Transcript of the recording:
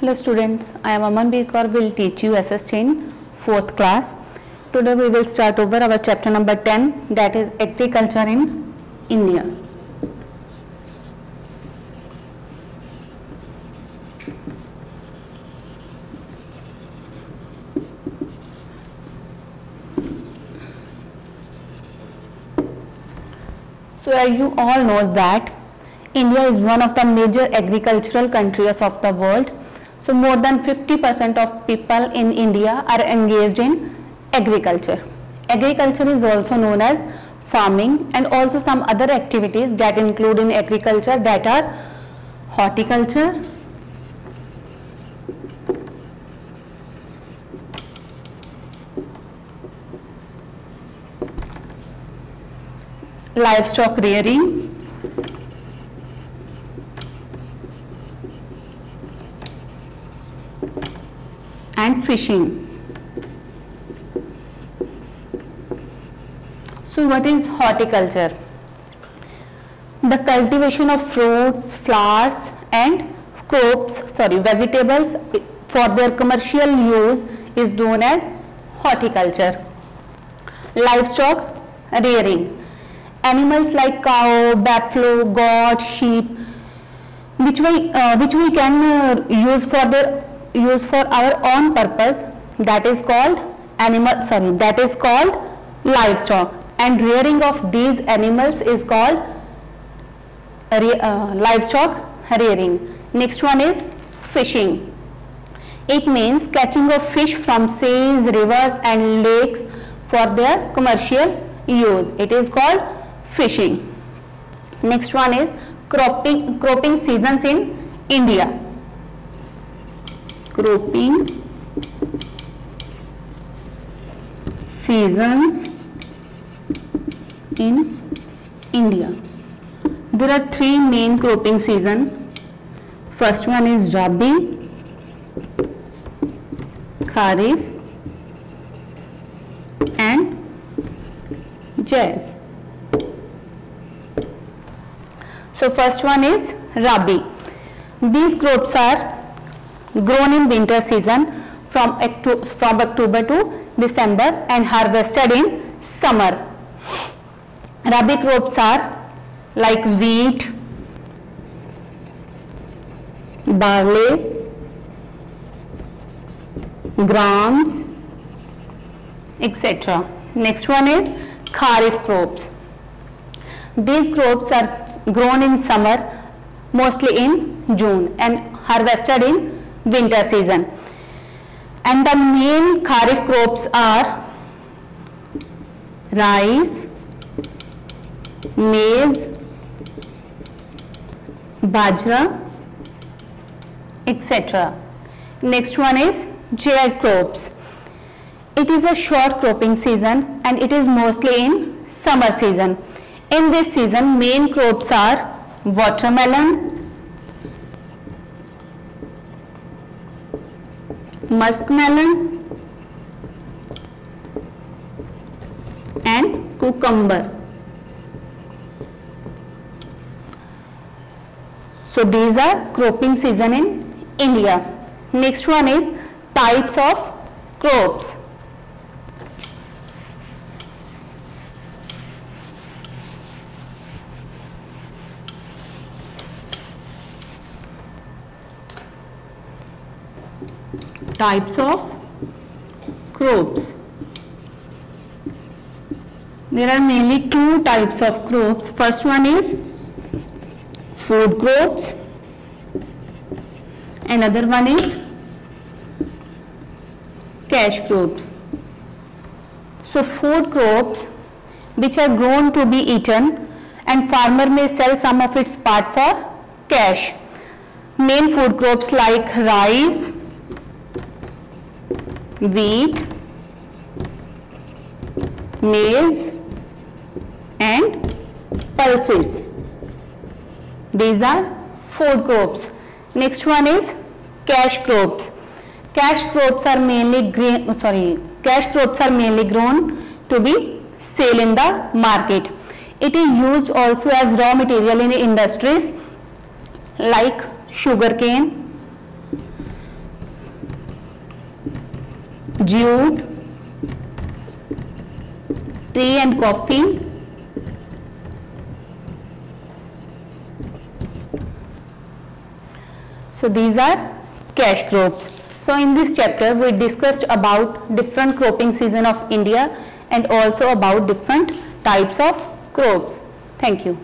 Hello students, I am Aman Birkar will teach you SST in 4th class. Today we will start over our chapter number 10 that is agriculture in India. So as you all know that India is one of the major agricultural countries of the world. So more than 50% of people in India are engaged in agriculture. Agriculture is also known as farming and also some other activities that include in agriculture that are horticulture, livestock rearing, and fishing. So what is horticulture? The cultivation of fruits, flowers and crops, sorry, vegetables for their commercial use is known as horticulture. Livestock rearing. Animals like cow, buffalo, goat, sheep, which we, uh, which we can uh, use for their use for our own purpose that is called animal sorry that is called livestock. And rearing of these animals is called uh, livestock rearing. Next one is fishing. It means catching of fish from seas rivers and lakes for their commercial use. It is called fishing. Next one is cropping cropping seasons in india cropping seasons in India. There are three main cropping season. First one is Rabi, Kharif and Jaid. So first one is Rabi. These crops are grown in winter season from, from October to December and harvested in summer. Rabi crops are like wheat, barley, grams, etc. Next one is Kharif crops. These crops are grown in summer mostly in June and harvested in winter season. And the main kharif crops are rice maize bajra etc next one is jaid crops. It is a short cropping season and it is mostly in summer season. In this season main crops are watermelon muskmelon and cucumber. So these are cropping season in India. Next one is types of crops. Types of crops. There are mainly two types of crops. First one is food crops. Another one is cash crops. So food crops which are grown to be eaten and farmer may sell some of its part for cash. Main food crops like rice, wheat, maize and pulses. These are food crops. Next one is cash crops. Cash crops are mainly green, uh, sorry, cash crops are mainly grown to be sale in the market. It is used also as raw material in industries like sugarcane, jute, tea and coffee, So these are cash crops. So in this chapter we discussed about different cropping season of India and also about different types of crops. Thank you.